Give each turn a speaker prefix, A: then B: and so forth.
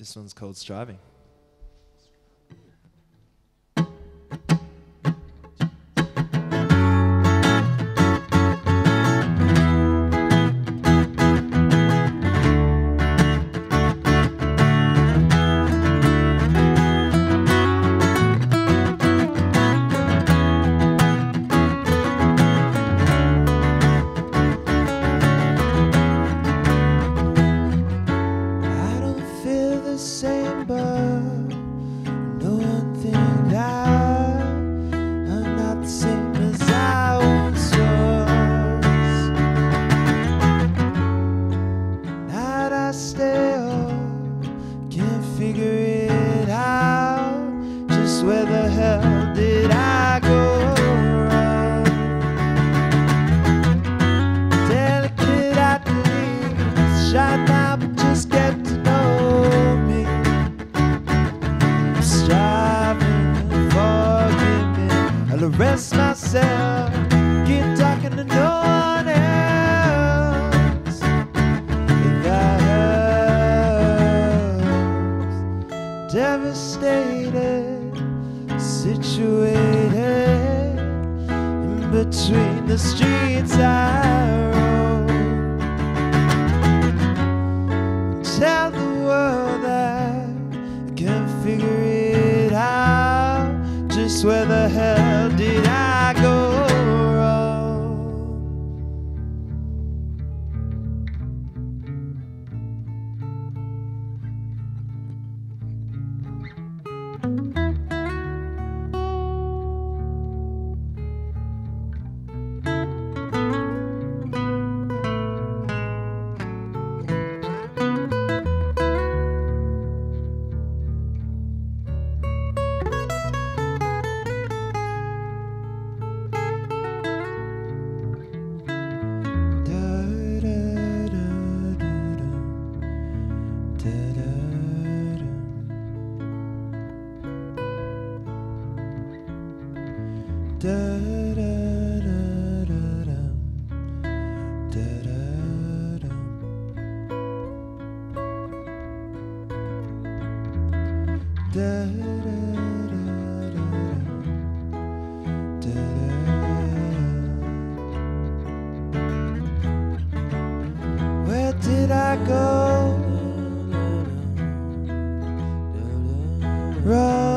A: This one's called Striving. Where the hell did I go wrong? Delicate athletes, shy now, but just get to know me. Striving. I'll arrest myself, keep talking to no one else. Devastated, situated in between the streets. I Where